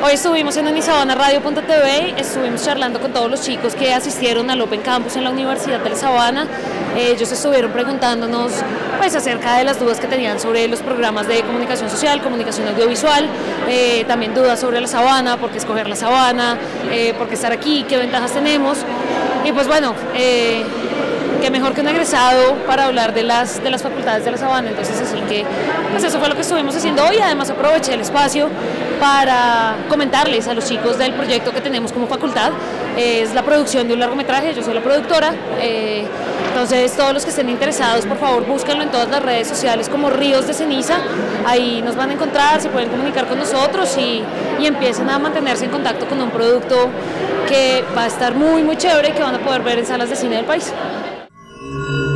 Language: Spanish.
Hoy estuvimos en unisabana.radio.tv, estuvimos charlando con todos los chicos que asistieron al Open Campus en la Universidad de La Sabana. Ellos estuvieron preguntándonos pues, acerca de las dudas que tenían sobre los programas de comunicación social, comunicación audiovisual, eh, también dudas sobre la Sabana, por qué escoger la Sabana, eh, por qué estar aquí, qué ventajas tenemos. Y pues bueno, eh, que mejor que un egresado para hablar de las, de las facultades de la Sabana. Entonces, así que, pues eso fue lo que estuvimos haciendo hoy. Además, aproveché el espacio para comentarles a los chicos del proyecto que tenemos como facultad. Es la producción de un largometraje, yo soy la productora. Eh, entonces, todos los que estén interesados, por favor, búsquenlo en todas las redes sociales como Ríos de Ceniza. Ahí nos van a encontrar, se pueden comunicar con nosotros y, y empiecen a mantenerse en contacto con un producto que va a estar muy, muy chévere y que van a poder ver en salas de cine del país. Música